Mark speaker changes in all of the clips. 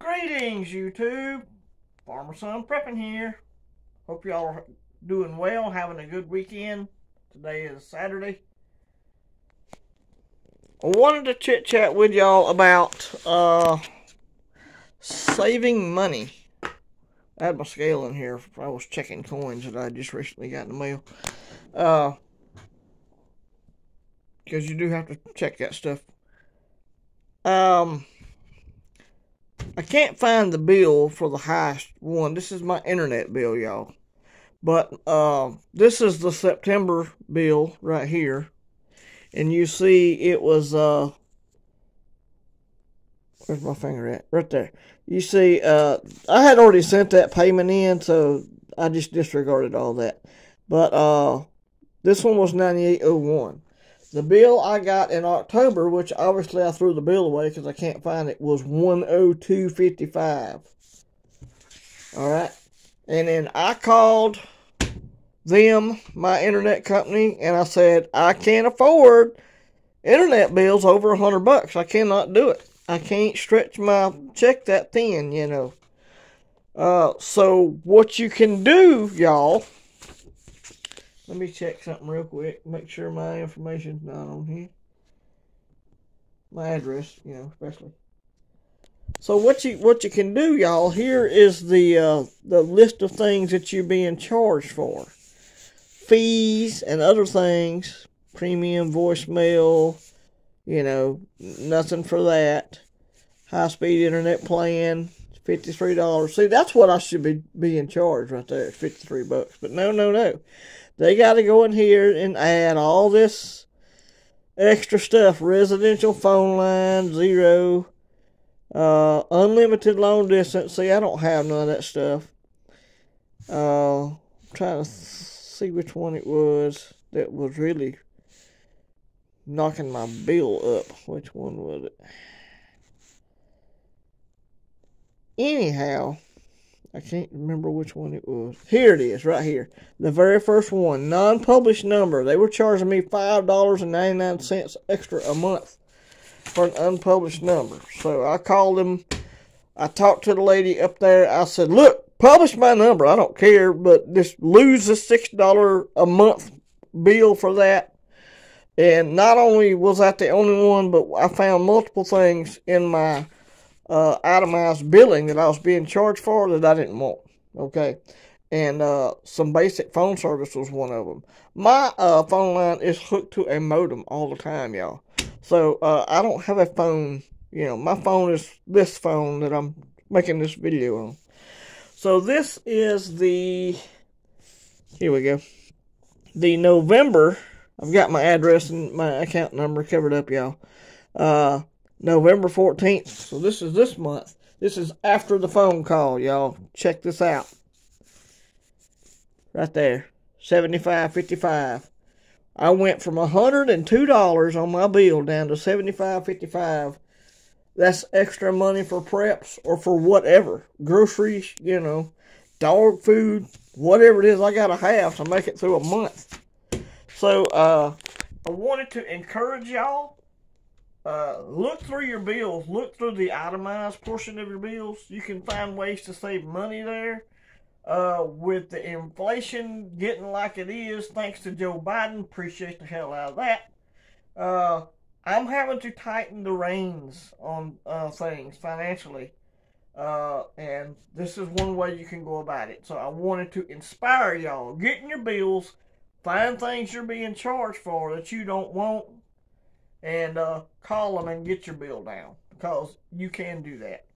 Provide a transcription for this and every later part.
Speaker 1: Greetings, YouTube. Farmer's Son Prepping here. Hope y'all are doing well, having a good weekend. Today is Saturday. I wanted to chit chat with y'all about uh, saving money. I had my scale in here. I was checking coins that I just recently got in the mail. Uh, because you do have to check that stuff. Um, I can't find the bill for the highest one. This is my internet bill, y'all. But uh, this is the September bill right here. And you see it was, uh, where's my finger at? Right there. You see, uh, I had already sent that payment in, so I just disregarded all that. But uh, this one was 9801. The bill I got in October, which obviously I threw the bill away because I can't find it, was 102.55. All right. And then I called them, my internet company, and I said, I can't afford internet bills over a hundred bucks. I cannot do it. I can't stretch my check that thin, you know. Uh, so what you can do, y'all, let me check something real quick. Make sure my information's not on here. My address, you know, especially. So what you what you can do, y'all, here is the uh, the list of things that you're being charged for. Fees and other things. Premium voicemail, you know, nothing for that. High speed internet plan, fifty-three dollars. See, that's what I should be being charged right there, fifty-three bucks. But no, no, no. They got to go in here and add all this extra stuff. Residential phone line, zero. Uh, unlimited long distance. See, I don't have none of that stuff. Uh, I'm trying to see which one it was that was really knocking my bill up. Which one was it? Anyhow, I can't remember which one it was. Here it is, right here. The very first one, non-published number. They were charging me $5.99 extra a month for an unpublished number. So I called them. I talked to the lady up there. I said, look, publish my number. I don't care, but just lose the $6 a month bill for that. And not only was that the only one, but I found multiple things in my uh, itemized billing that I was being charged for that I didn't want. Okay. And uh, some basic phone service was one of them. My uh, phone line is hooked to a modem all the time, y'all. So uh, I don't have a phone. You know, my phone is this phone that I'm making this video on. So this is the. Here we go. The November. I've got my address and my account number covered up, y'all. Uh, November 14th. So this is this month. This is after the phone call, y'all. Check this out. Right there. 75.55. I went from $102 on my bill down to 75.55. That's extra money for preps or for whatever. Groceries, you know, dog food, whatever it is I got to have to make it through a month. So, uh, I wanted to encourage y'all uh, look through your bills. Look through the itemized portion of your bills. You can find ways to save money there. Uh, with the inflation getting like it is, thanks to Joe Biden, appreciate the hell out of that. Uh, I'm having to tighten the reins on uh, things financially. Uh, and this is one way you can go about it. So I wanted to inspire y'all. Get in your bills. Find things you're being charged for that you don't want and uh, call them and get your bill down because you can do that.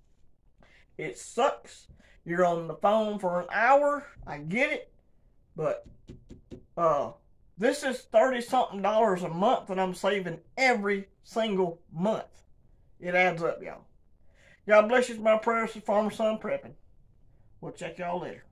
Speaker 1: It sucks. You're on the phone for an hour. I get it, but uh, this is thirty something dollars a month that I'm saving every single month. It adds up, y'all. God bless you. My prayers to Farmer's Son Prepping. We'll check y'all later.